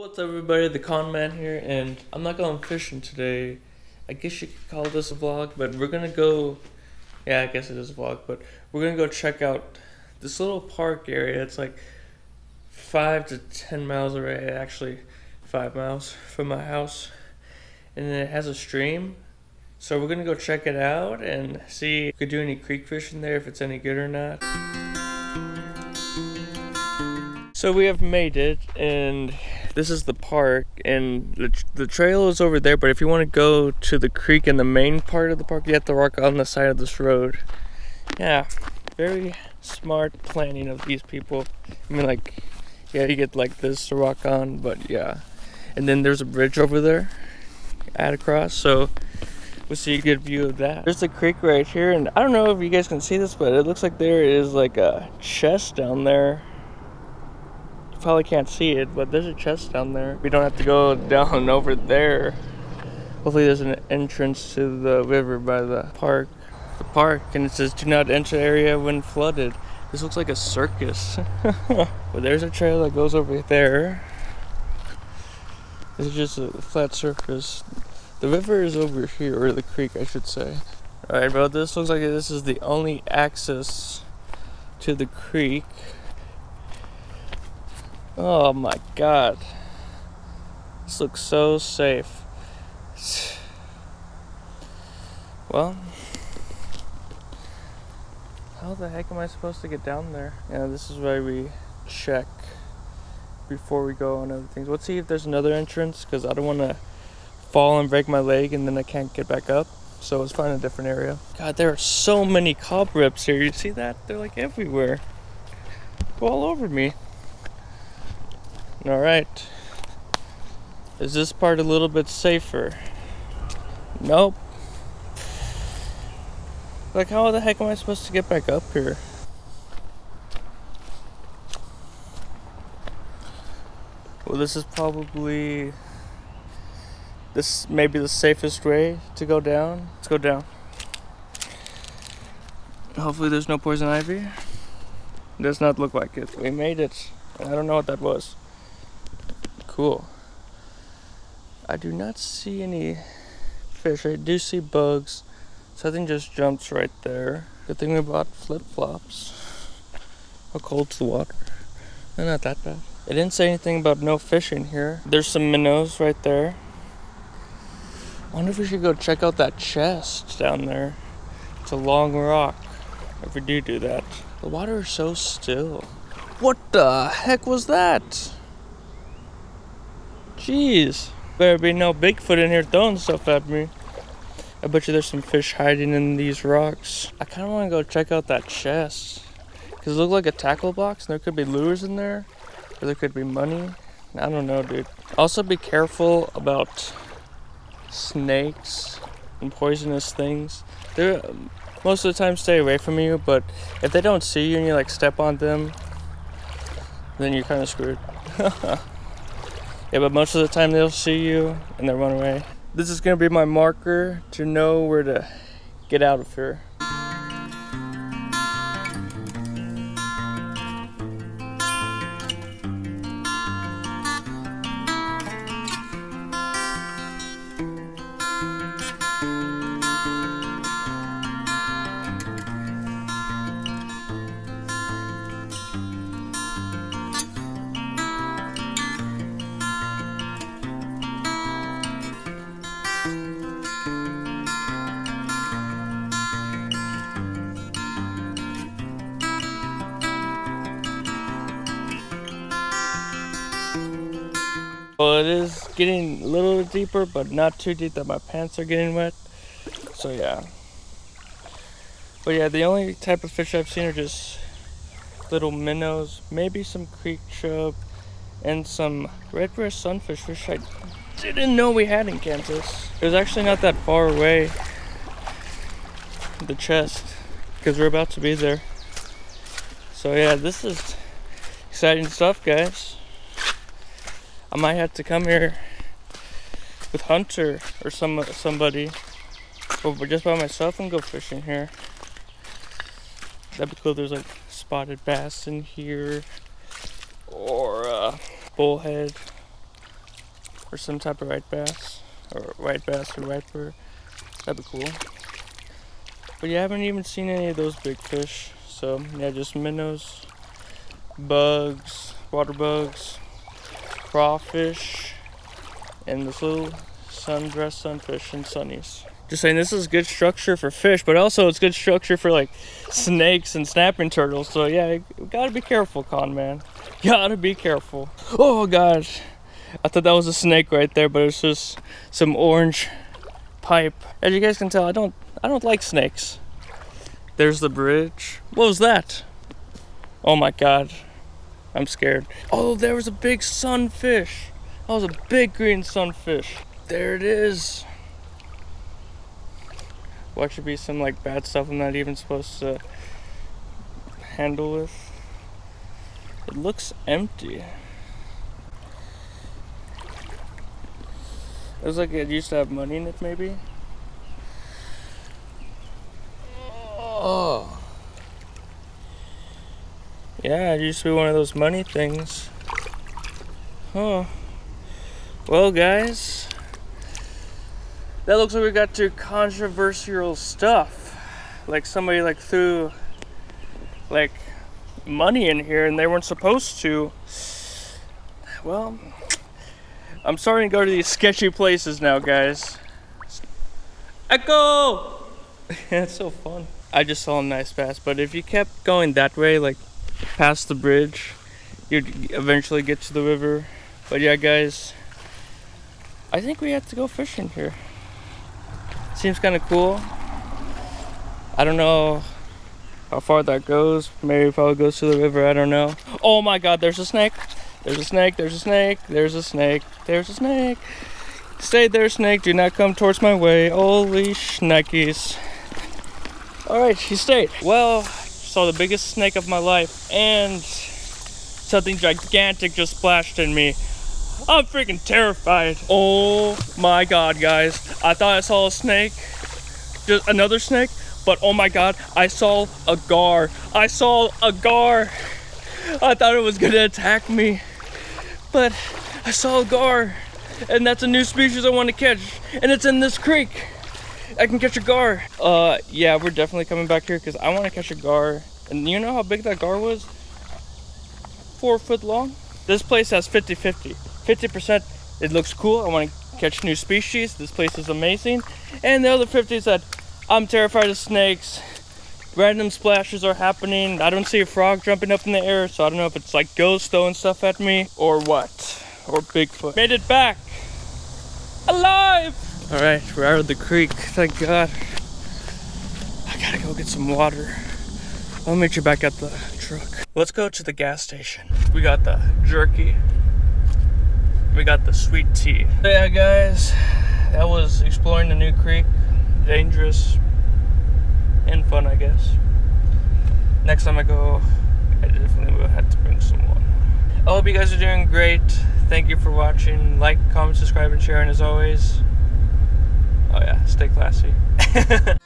What's up everybody, the con man here, and I'm not going fishing today. I guess you could call this a vlog, but we're gonna go, yeah, I guess it is a vlog, but we're gonna go check out this little park area. It's like five to ten miles away, actually five miles from my house. And it has a stream. So we're gonna go check it out and see if we could do any creek fishing there, if it's any good or not. So we have made it, and this is the park, and the, the trail is over there. But if you want to go to the creek in the main part of the park, you have to walk on the side of this road. Yeah, very smart planning of these people. I mean, like, yeah, you get like this to walk on, but yeah. And then there's a bridge over there, at across, so we'll see a good view of that. There's the creek right here, and I don't know if you guys can see this, but it looks like there is like a chest down there probably can't see it, but there's a chest down there. We don't have to go down over there. Hopefully there's an entrance to the river by the park. The park, and it says do not enter area when flooded. This looks like a circus. but there's a trail that goes over there. This is just a flat surface. The river is over here, or the creek, I should say. Alright, bro, this looks like this is the only access to the creek. Oh my god. This looks so safe. Well, how the heck am I supposed to get down there? Yeah, this is why we check before we go on other things. Let's see if there's another entrance because I don't want to fall and break my leg and then I can't get back up. So let's find a different area. God, there are so many cobwebs here. You see that? They're like everywhere. all over me. All right. Is this part a little bit safer? Nope. Like, how the heck am I supposed to get back up here? Well, this is probably... This may be the safest way to go down. Let's go down. Hopefully there's no poison ivy. Does not look like it. We made it. I don't know what that was cool. I do not see any fish. I do see bugs. Something just jumps right there. Good thing we bought flip flops. How cold's the water? They're not that bad. It didn't say anything about no fish in here. There's some minnows right there. I wonder if we should go check out that chest down there. It's a long rock. If we do do that. The water is so still. What the heck was that? Jeez. Better be no Bigfoot in here throwing stuff at me. I bet you there's some fish hiding in these rocks. I kind of want to go check out that chest. Because it looks like a tackle box and there could be lures in there. Or there could be money. I don't know, dude. Also be careful about snakes and poisonous things. They're, um, most of the time stay away from you, but if they don't see you and you like step on them, then you're kind of screwed. Yeah, but most of the time they'll see you and they'll run away. This is gonna be my marker to know where to get out of here. Well, it is getting a little deeper, but not too deep that my pants are getting wet. So yeah. But yeah, the only type of fish I've seen are just little minnows, maybe some creek chub, and some red breast sunfish, which I didn't know we had in Kansas. It was actually not that far away, the chest, because we're about to be there. So yeah, this is exciting stuff, guys. I might have to come here with Hunter or some somebody, or just by myself and go fishing here. That'd be cool. There's like spotted bass in here, or uh, bullhead. or some type of white bass, or white bass or wiper. That'd be cool. But you haven't even seen any of those big fish. So yeah, just minnows, bugs, water bugs, crawfish, and this little sundress sunfish and sunnies. Just saying this is good structure for fish, but also it's good structure for like snakes and snapping turtles. So yeah, gotta be careful, con man. Gotta be careful. Oh gosh. I thought that was a snake right there, but it's just some orange pipe. As you guys can tell, I don't I don't like snakes. There's the bridge. What was that? Oh my god. I'm scared. Oh, there was a big sunfish. That was a big green sunfish. There it is. What should be some like bad stuff I'm not even supposed to handle with? It looks empty. It looks like it used to have money in it, maybe. Oh. Yeah, it used to be one of those money things. Huh. Well, guys, that looks like we got to controversial stuff. Like somebody like threw like money in here and they weren't supposed to. Well, I'm starting to go to these sketchy places now, guys. Echo! That's so fun. I just saw a nice bass, but if you kept going that way, like past the bridge, you'd eventually get to the river. But yeah, guys, I think we have to go fishing here. Seems kind of cool. I don't know how far that goes. Maybe it probably goes to the river. I don't know. Oh my god, there's a snake. There's a snake. There's a snake. There's a snake. There's a snake. Stay there, snake. Do not come towards my way. Holy shnikes. Alright, he stayed. Well, saw the biggest snake of my life and something gigantic just splashed in me. I'm freaking terrified. Oh my god, guys. I thought I saw a snake. Just another snake. But oh my god, I saw a gar. I saw a gar. I thought it was gonna attack me. But I saw a gar. And that's a new species I want to catch. And it's in this creek. I can catch a gar. Uh, yeah, we're definitely coming back here because I want to catch a gar. And you know how big that gar was? Four foot long. This place has 50-50. 50% it looks cool. I want to catch new species. This place is amazing. And the other 50 said, I'm terrified of snakes. Random splashes are happening. I don't see a frog jumping up in the air, so I don't know if it's like ghosts throwing stuff at me or what. Or Bigfoot. Made it back. Alive! Alright, we're out of the creek. Thank God. I gotta go get some water. I'll meet you back at the truck. Let's go to the gas station. We got the jerky. We got the sweet tea. Yeah, guys, that was exploring the new creek. Dangerous and fun, I guess. Next time I go, I definitely will have to bring some water. I hope you guys are doing great. Thank you for watching. Like, comment, subscribe, and share. And as always, oh yeah, stay classy.